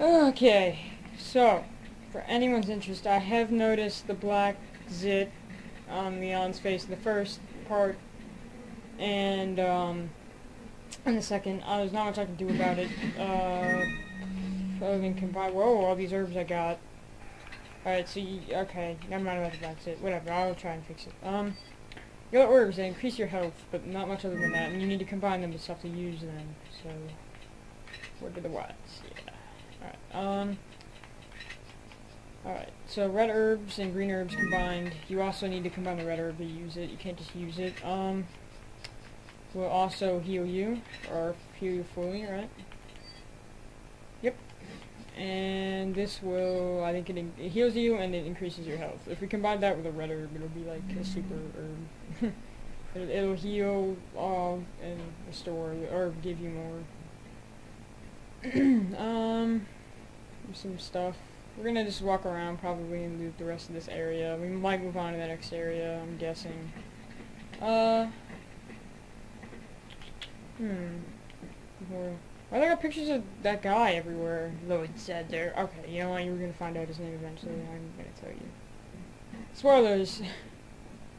Okay, so, for anyone's interest, I have noticed the black zit on Leon's face in the first part, and, um, in the second, uh, there's not much I can do about it, uh, other than combine, whoa, all these herbs I got. Alright, so, you, okay, never mind about the black zit, whatever, I'll try and fix it. Um, your herbs, they increase your health, but not much other than that, and you need to combine them with stuff to use them, so, what are the. Alright, um... Alright, so red herbs and green herbs combined. You also need to combine the red herb to use it. You can't just use it. Um, will also heal you, or heal you fully, right? Yep. And this will, I think it, it heals you and it increases your health. If we combine that with a red herb, it'll be like a super herb. it, it'll heal all and restore, or give you more. um, some stuff. We're gonna just walk around probably and loot the rest of this area. We might move on to the next area, I'm guessing. Uh, hmm. Why they got pictures of that guy everywhere? Lord Saddler. Okay, you know what? You were gonna find out his name eventually. I'm gonna tell you. Spoilers.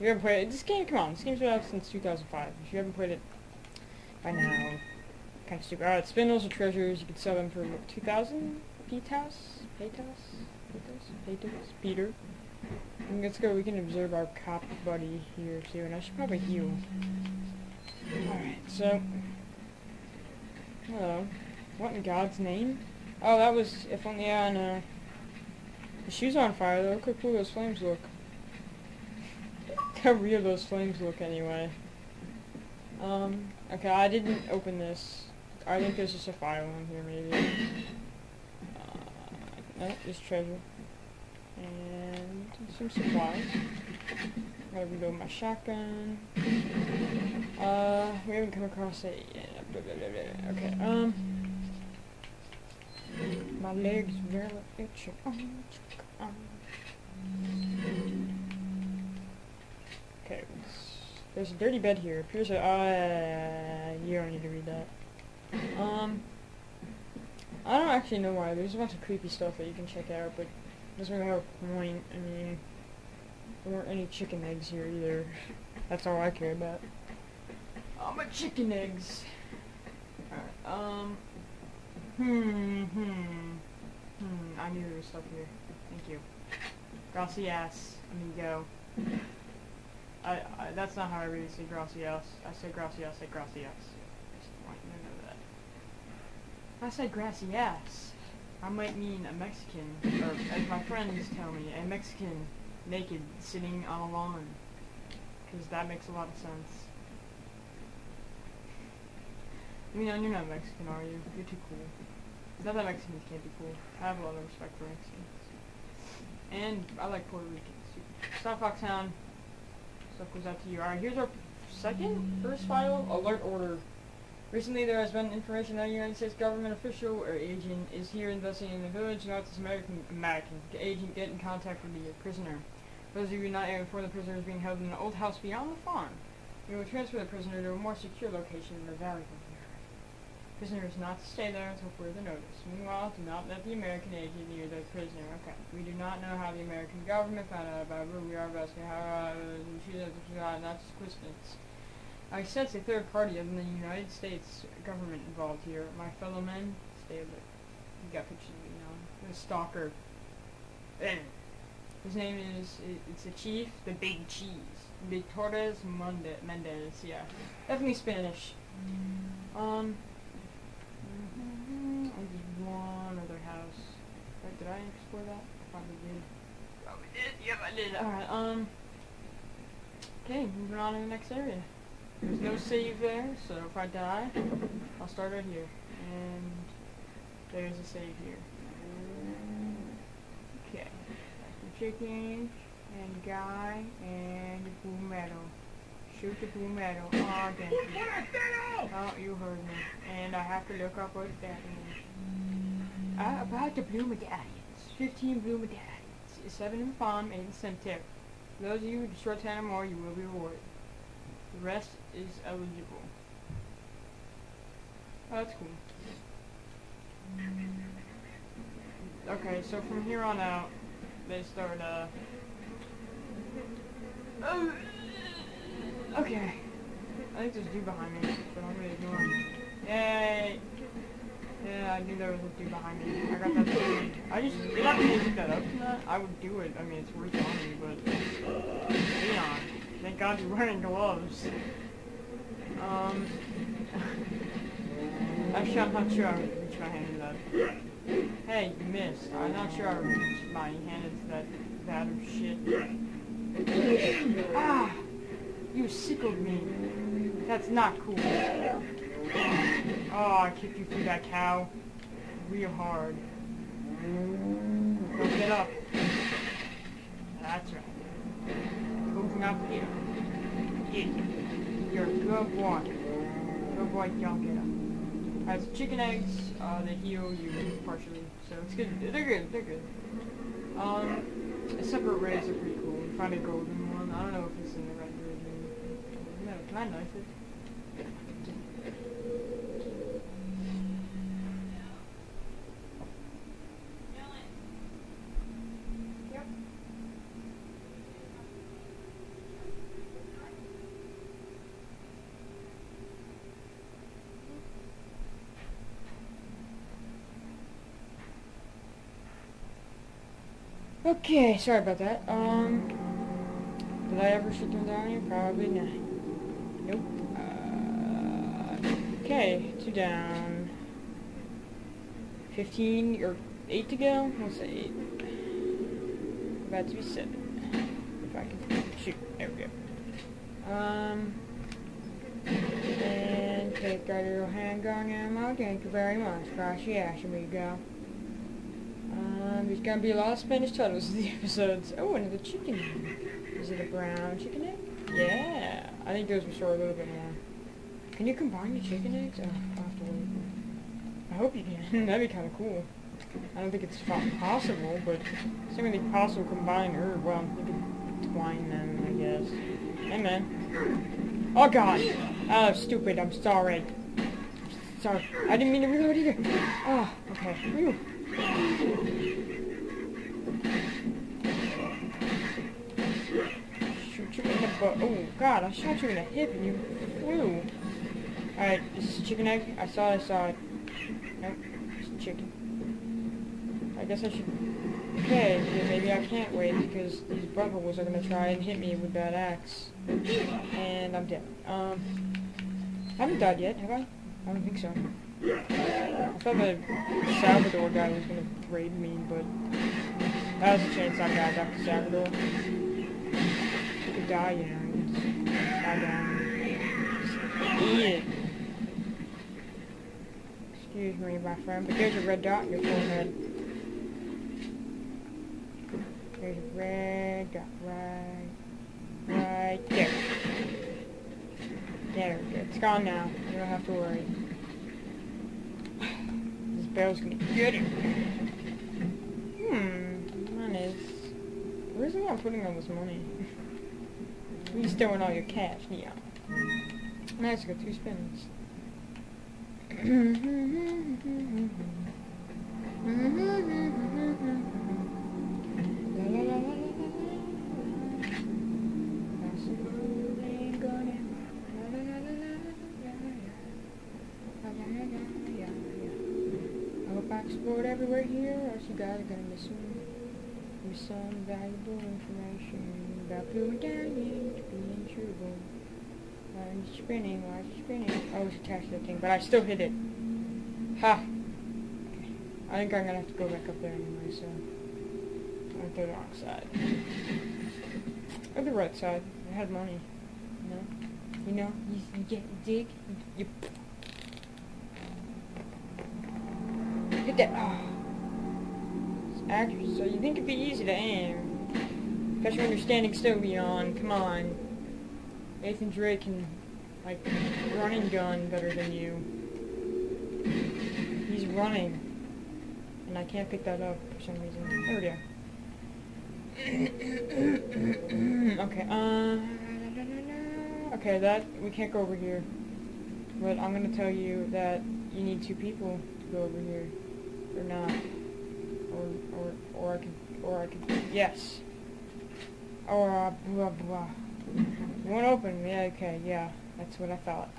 You haven't played it, this game, come on, this game's been out since 2005. If you haven't played it by now, kind of stupid. Alright, spinels or treasures, you can sell them for 2,000 Petas? Petas? Petas? Petas? Peter? And let's go, we can observe our cop buddy here too, and I should probably heal. Alright, so... Hello. What in God's name? Oh, that was, if only I uh... The shoe's on fire though, look how cool those flames look. how real those flames look anyway. Um, okay, I didn't open this. I think there's just a file in here maybe. Oh, there's treasure. And some supplies. Gotta reload my shotgun. Uh, we haven't come across it yet. Blah, blah, blah, okay, um. My legs very itchy. Okay, there's a dirty bed here. Appears a, uh, you don't need to read that. Um. I don't actually know why. There's a bunch of creepy stuff that you can check out, but doesn't really have a point. I mean, there weren't any chicken eggs here either. That's all I care about. Oh, my chicken eggs. Alright, um. Hmm, hmm. Hmm, I knew there was stuff here. Thank you. Gracias, amigo. I. I, that's not how I really say gracias. I say gracias, I say gracias. I said grassy ass. I might mean a Mexican, or as my friends tell me, a Mexican naked sitting on a lawn. Because that makes a lot of sense. I mean, you're not Mexican, are you? You're too cool. Not that Mexicans can't be cool. I have a lot of respect for Mexicans. And I like Puerto Ricans. Star Fox Town. Stuff goes out to you. Alright, here's our second, first file. Alert order. Recently, there has been information that a United States government official or agent is here investigating in the village. Now, this American American agent get in contact with the prisoner. Those of you not informed, the prisoner is being held in an old house beyond the farm. We will transfer the prisoner to a more secure location in the valley from here. Prisoner is not to stay there until further notice. Meanwhile, do not let the American agent near the prisoner. Okay. We do not know how the American government found out about but we are investigating how uh, not just coincidence. I sense a third party than the United States government involved here. My fellow men, stay alert. You got pictures of me now. The stalker. His name is, it's a chief, the big cheese. The Torres Mendez, yeah. Definitely Spanish. Um, I did one other house. Right, did I explore that? Probably did. Probably did, yep I did. Alright, um, okay, moving on to the next area. There's no save there, so if I die, I'll start right here. And there's a save here. Okay. The chicken, and guy, and the blue metal. Shoot the blue metal. Oh, you. Oh, you heard me. And I have to look up what that is. Uh, about the blue medallions. 15 blue medallions. 7 in farm, 8 in. For those of you who destroy 10 or more, you will be rewarded. The rest is eligible. Oh, that's cool. okay, so from here on out, they start, uh... Oh, okay. I think there's a dude behind me, but I'm gonna ignore him. Yay! Yeah, I knew there was a dude behind me. I got that. I just, if I could pick that up tonight, I would do it. I mean, it's worth on me, but... Leon, thank God you're wearing gloves. Um... Actually, I'm not sure I would reach my hand into that. Hey, you missed. I'm not sure I would reach my hand into that bag of shit. ah! You sickled me. That's not cool. Oh, I kicked you through that cow. Real hard. Don't get up. That's right. Up here. Get You're a good boy. Good boy, don't get up. So chicken eggs, uh, they heal you partially, so it's good. They're good, they're good. Um, separate rays are pretty cool. We find a golden one. I don't know if it's in the red version. No, can I knife it? Okay, sorry about that. Um, did I ever shoot them down here? Probably not. Nope. Uh, okay, two down. 15, or 8 to go? We'll say 8. About to be 7. If I can shoot. There we go. Um, and take out your handgun ammo. Thank you very much. Gracias, amigo. Um, there's gonna be a lot of Spanish titles in the episodes. Oh, another chicken. Is it a brown chicken egg? Yeah. I think those restore a little bit more. Can you combine the chicken eggs? Oh, I'll have to wait. I hope you can. That'd be kind of cool. I don't think it's possible, but assuming the possible combine, or, well, you can twine them, I guess. Hey, man. Oh, God. Oh, stupid. I'm sorry. Sorry. I didn't mean to reload either. Oh, okay. Shoot you in the butt. Oh, God, I shot you in the hip and you flew. Alright, this is chicken egg. I saw it, I saw it. Nope, it's chicken. I guess I should... Okay, maybe I can't wait because these buffaloes are gonna try and hit me with that axe. And I'm dead. Um, I haven't died yet, have I? I don't think so. I thought the Salvador guy was gonna raid me, but that was a chance I got Dr. Salvador. You could die, you know. Just die down. Excuse me, my friend, but there's a red dot in your forehead. There's a red dot right, right there. There we. It's gone now. You don't have to worry. This barrel's gonna get it. Hmm. Where's the one putting all this money? You're throwing all your cash, yeah. Nice, got two spins. explored everywhere here, or else you guys are gonna miss some, miss some valuable information about Blue Medallion being true. Why are you spinning? Why are you spinning? Oh, it's attached to that thing, but I still hit it. Ha! Okay. I think I'm gonna have to go back up there anyway, so... I'm the wrong side. Or the right side. I had money. You know? You know? You, you get, dig? You, you Hit that. Oh. It's accurate, so you think it'd be easy to aim. Especially when you're standing still beyond. Come on. Nathan Drake can, like, running gun better than you. He's running. And I can't pick that up for some reason. There we go. okay, uh... Okay, that, we can't go over here. But I'm gonna tell you that you need two people to go over here or not. Or or or I could, or I could, yes. Or, uh, blah, blah. Won't open, yeah, okay, yeah, that's what I thought.